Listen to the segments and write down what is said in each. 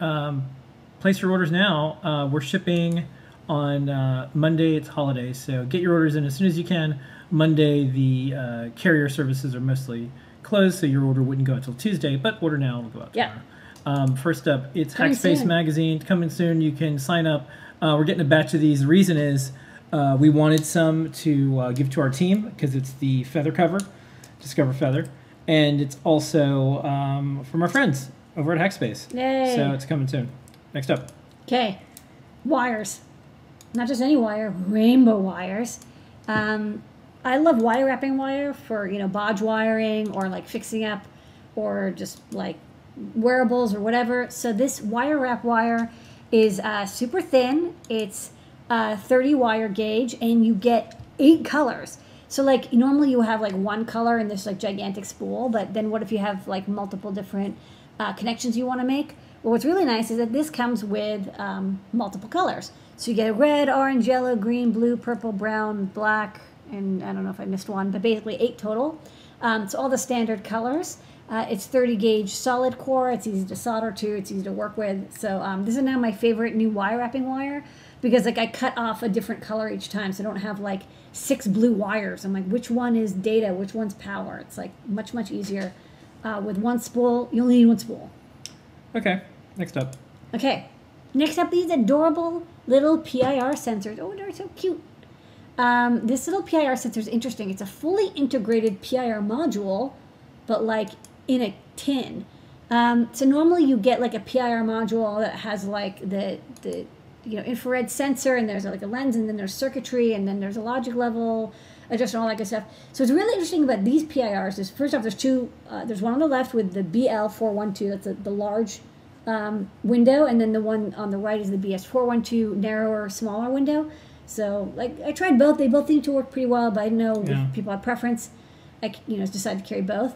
right. Um, place your orders now. Uh, we're shipping on uh, Monday. It's holiday, so get your orders in as soon as you can. Monday, the uh, carrier services are mostly closed, so your order wouldn't go until Tuesday. But order now; it'll go out Yeah. tomorrow. Um, first up, it's Coming Hackspace soon. Magazine coming soon. You can sign up. Uh, we're getting a batch of these. The reason is uh, we wanted some to uh, give to our team because it's the feather cover, Discover Feather, and it's also um, from our friends over at Hackspace. Yay. So it's coming soon. Next up. Okay, wires. Not just any wire, rainbow wires. Um, I love wire wrapping wire for you know bodge wiring or like fixing up, or just like wearables or whatever. So this wire wrap wire is uh, super thin. It's uh, 30 wire gauge, and you get eight colors. So like normally you have like one color in this like gigantic spool, but then what if you have like multiple different uh, connections you want to make? Well, what's really nice is that this comes with um, multiple colors. So you get red, orange, yellow, green, blue, purple, brown, black, and I don't know if I missed one, but basically eight total. Um, so all the standard colors. Uh, it's 30 gauge solid core. It's easy to solder to. It's easy to work with. So um, this is now my favorite new wire wrapping wire because like I cut off a different color each time, so I don't have like six blue wires. I'm like, which one is data? Which one's power? It's like much much easier. Uh, with one spool, you only need one spool. Okay. Next up. Okay, next up, these adorable little PIR sensors. Oh, they're so cute. Um, this little PIR sensor is interesting. It's a fully integrated PIR module, but like in a tin. Um, so normally you get like a PIR module that has like the the you know infrared sensor and there's like a lens and then there's circuitry and then there's a logic level adjuster and all that good stuff. So it's really interesting about these PIRs. Is first off, there's two. Uh, there's one on the left with the BL412. That's the, the large um, window, and then the one on the right is the BS412 narrower, smaller window. So like I tried both. They both seem to work pretty well, but I know Yeah. if people have preference. I you know decided to carry both.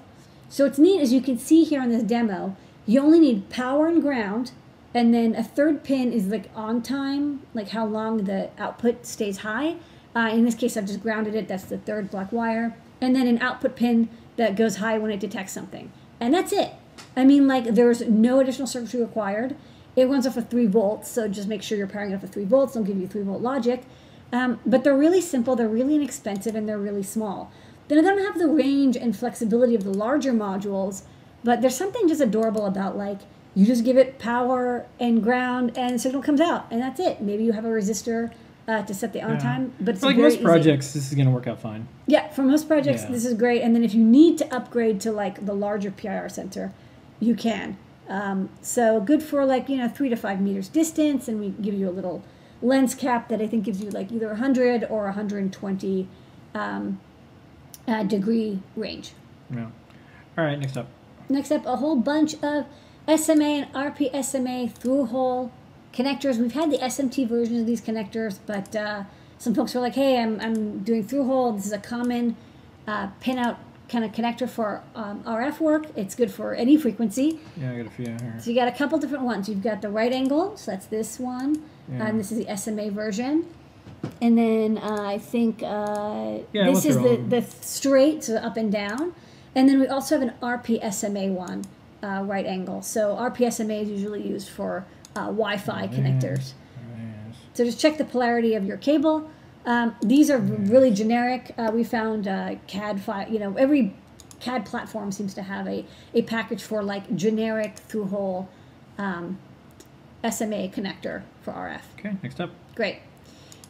So it's neat as you can see here on this demo. You only need power and ground, and then a third pin is like on time, like how long the output stays high. Uh, in this case, I've just grounded it. That's the third black wire, and then an output pin that goes high when it detects something, and that's it. I mean, like there's no additional circuitry required. It runs off of three volts, so just make sure you're powering it off of three volts. They'll give you three volt logic. Um, but they're really simple, they're really inexpensive, and they're really small. Then they don't have the range and flexibility of the larger modules, but there's something just adorable about like you just give it power and ground, and the signal comes out, and that's it. Maybe you have a resistor uh, to set the on Yeah. time, but it's For like most easy. projects, this is going to work out fine. Yeah, for most projects, Yeah. this is great. And then if you need to upgrade to like the larger PIR sensor, you can. Um, so good for like you know three to five meters distance, and we give you a little lens cap that I think gives you like either 100 or 120 um, uh, degree range. Yeah. All right. Next up. Next up, a whole bunch of SMA and RPSMA through hole connectors. We've had the SMT versions of these connectors, but uh, some folks were like, hey, I'm, I'm doing through hole. This is a common uh, pin out kind of connector for um, RF work. It's good for any frequency. Yeah, I got a few here. So you got a couple different ones. You've got the right angle, so that's this one, Yeah. and this is the SMA version. And then uh, I think uh, Yeah, this is the the, the straight, so up and down. And then we also have an RPSMA one, uh, right angle. So RPSMA is usually used for uh, Wi-Fi connectors. Yes. So just check the polarity of your cable. Um, these are really generic. Uh, we found uh, CAD file. You know, every CAD platform seems to have a, a package for like generic through hole um, SMA connector for RF. Okay. Next up. Great.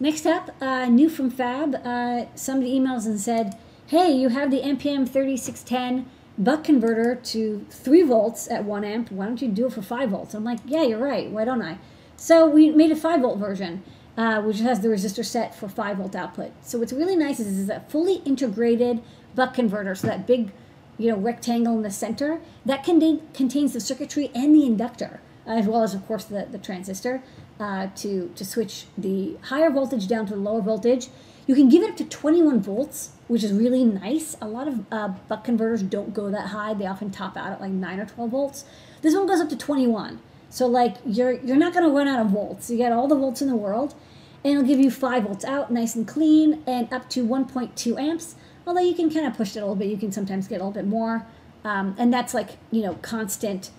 Next up, uh, new from Fab. Uh, somebody emails and said, "Hey, you have the MPM 3610 buck converter to three volts at one amp. Why don't you do it for five volts?" I'm like, "Yeah, you're right. Why don't I?" So we made a five volt version, uh, which has the resistor set for five volt output. So what's really nice is, is a fully integrated buck converter. So that big, you know, rectangle in the center that contain, contains the circuitry and the inductor as well as of course the, the transistor uh, to, to switch the higher voltage down to the lower voltage. You can give it up to 21 volts, which is really nice. A lot of uh, buck converters don't go that high. They often top out at like 9 or 12 volts. This one goes up to 21. So like you're you're not going to run out of volts. You get all the volts in the world and it'll give you 5 volts out nice and clean and up to 1.2 amps. Although you can kind of push it a little bit. You can sometimes get a little bit more. Um, and that's like, you know, constant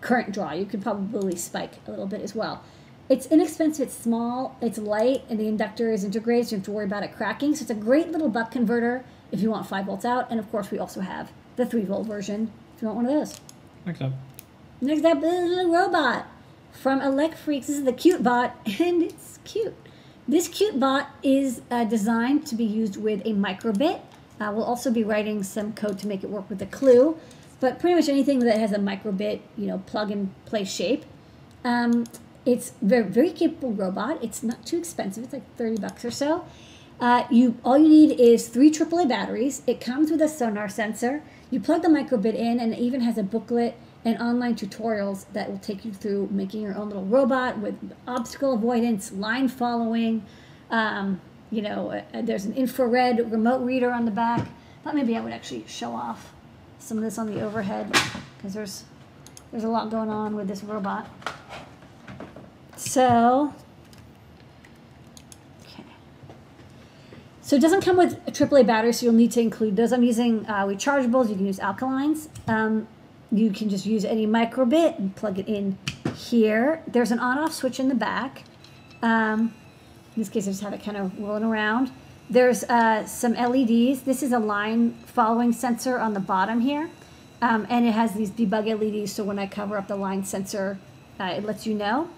current draw. You could probably spike a little bit as well. It's inexpensive, it's small, it's light, and the inductor is integrated, so you don't have to worry about it cracking. So it's a great little buck converter if you want 5 volts out. And of course, we also have the 3 volt version if you want one of those. Next up. Next up is a robot from Elecfreaks. This is the cute bot, and it's cute. This cute bot is uh, designed to be used with a microbit. Uh, we'll also be writing some code to make it work with a clue, but pretty much anything that has a microbit, you know, plug and play shape. Um, it's very very capable robot. It's not too expensive. It's like thirty bucks or so. Uh, you all you need is three AAA batteries. It comes with a sonar sensor. You plug the microbit in, and it even has a booklet and online tutorials that will take you through making your own little robot with obstacle avoidance, line following. Um, you know, uh, there's an infrared remote reader on the back. Thought maybe I would actually show off some of this on the overhead because there's there's a lot going on with this robot. So, okay. So it doesn't come with a AAA battery, so you'll need to include those. I'm using uh, rechargeables. You can use alkalines. Um, you can just use any microbit and plug it in here. There's an on-off switch in the back. Um, in this case, I just have it kind of rolling around. There's uh, some LEDs. This is a line following sensor on the bottom here. Um, and it has these debug LEDs, so when I cover up the line sensor, uh, it lets you know.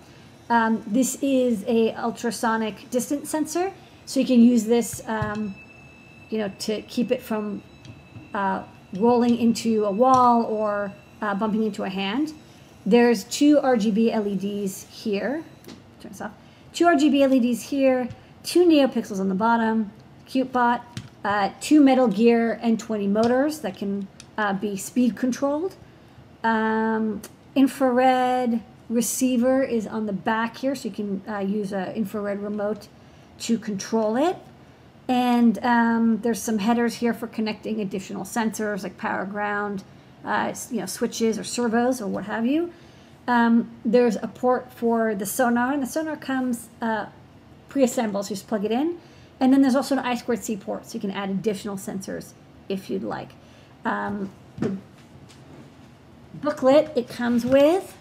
Um, this is a ultrasonic distance sensor, so you can use this, um, you know, to keep it from uh, rolling into a wall or uh, bumping into a hand. There's two RGB LEDs here. Turn this off. Two RGB LEDs here, two NeoPixels on the bottom, CuteBot, uh, two Metal Gear N20 motors that can uh, be speed controlled. Um, infrared receiver is on the back here, so you can uh, use an infrared remote to control it. And um, there's some headers here for connecting additional sensors like power ground, uh, you know, switches or servos or what have you. Um, there's a port for the sonar, and the sonar comes uh, pre-assembled, so you just plug it in. And then there's also an I2C port, so you can add additional sensors if you'd like. Um, the booklet it comes with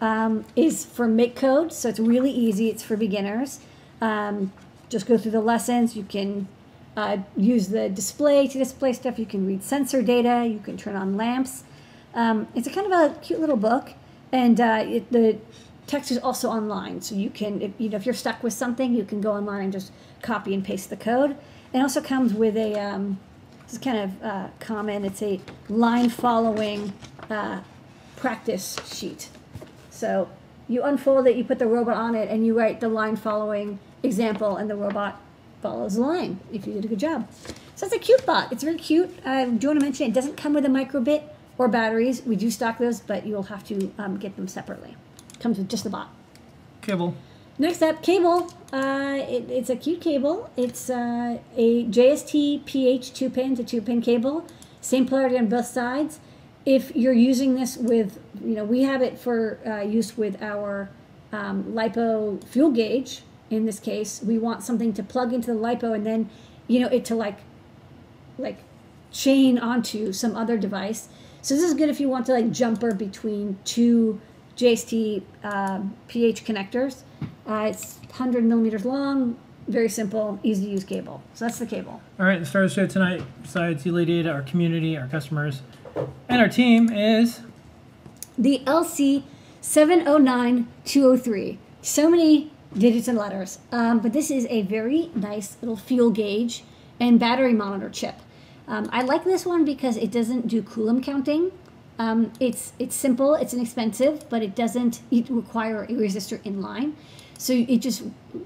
um, is for MakeCode, so it's really easy. It's for beginners. Um, just go through the lessons. You can uh, use the display to display stuff. You can read sensor data. You can turn on lamps. Um, it's a kind of a cute little book, and uh, it, the text is also online, so you can, if, you know, if you're stuck with something, you can go online and just copy and paste the code. It also comes with a um, this is kind of uh, common. It's a line following uh, practice sheet. So you unfold it, you put the robot on it, and you write the line following example, and the robot follows the line if you did a good job. So it's a cute bot. It's very cute. I do want to mention it doesn't come with a microbit or batteries. We do stock those, but you'll have to um, get them separately. Comes with just the bot. Cable. Next up, cable. Uh, it, it's a cute cable. It's uh, a JST PH 2 pin to 2 pin cable. Same polarity on both sides. If you're using this with, you know, we have it for uh, use with our um, LiPo fuel gauge. In this case, we want something to plug into the LiPo and then, you know, it to like, like chain onto some other device. So this is good if you want to like jumper between two JST um, PH connectors. Uh, it's 100 millimeters long, very simple, easy to use cable. So that's the cable. All right, the star of the show tonight, besides Lady Ada, our community, our customers, and our team is The LC 709203. So many digits and letters. Um, but this is a very nice little fuel gauge and battery monitor chip. Um, I like this one because it doesn't do Coulomb counting. Um, it's it's simple, it's inexpensive, but it doesn't require a resistor in line. So it just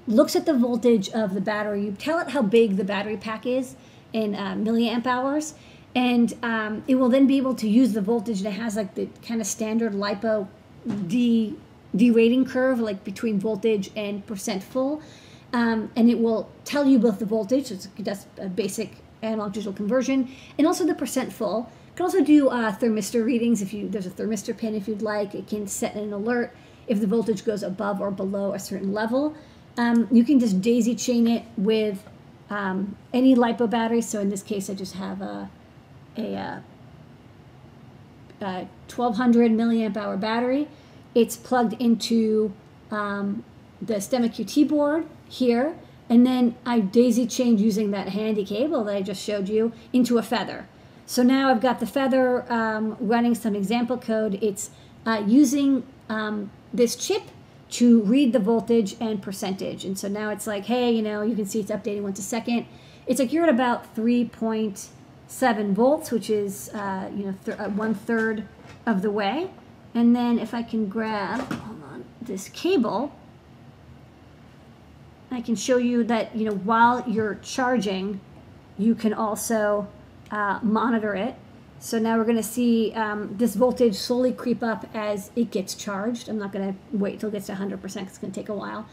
looks at the voltage of the battery. You tell it how big the battery pack is in uh, milliamp hours, and um, it will then be able to use the voltage. that has like the kind of standard lipo D derating curve, like between voltage and percent full, um, and it will tell you both the voltage. So it's that's a basic analog digital conversion, and also the percent full. You can also do uh, thermistor readings if you there's a thermistor pin if you'd like. It can set an alert if the voltage goes above or below a certain level. Um, you can just daisy chain it with um, any lipo battery. So in this case, I just have a a, uh, uh, 1200 milliamp hour battery. It's plugged into um, the STEMMA QT board here, and then I daisy chained using that handy cable that I just showed you into a feather. So now I've got the feather um, running some example code. It's uh, using um, this chip to read the voltage and percentage. And so now it's like, hey, you know, you can see it's updating once a second. It's like you're at about 3.7 volts, which is, uh, you know, uh, one third of the way. And then if I can grab, hold on, this cable, I can show you that, you know, while you're charging, you can also uh, monitor it. So now we're going to see um, this voltage slowly creep up as it gets charged. I'm not going to wait till it gets to 100% because it's going to take a while.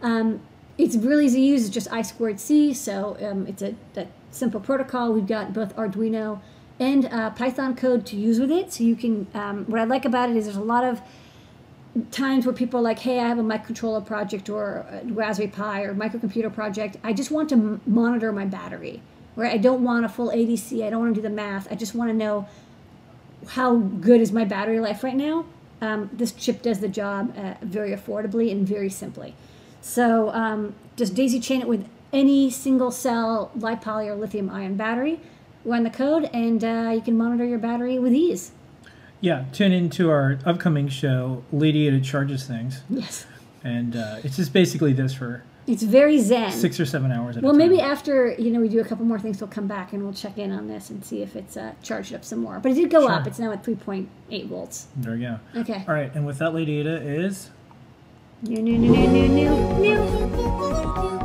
Um, it's really easy to use. It's just I squared C, so um, it's a, a, simple protocol. We've got both Arduino and uh, Python code to use with it. So you can, um, what I like about it is there's a lot of times where people are like, hey, I have a microcontroller project or Raspberry Pi or microcomputer project. I just want to monitor my battery right? I don't want a full ADC. I don't want to do the math. I just want to know how good is my battery life right now. Um, this chip does the job uh, very affordably and very simply. So um, just daisy chain it with any single cell LiPoly or lithium ion battery. Run the code, and uh, you can monitor your battery with ease. Yeah, tune into our upcoming show, Lady Ada Charges Things. Yes. And uh, it's just basically this for it's very zen. Six or seven hours. well, maybe after you know we do a couple more things, we'll come back and we'll check in on this and see if it's uh, charged up some more. But it did go sure. up. It's now at three point eight volts. There we go. Okay. All right, and with that, Lady Ada is. New, new, new, new, new, new.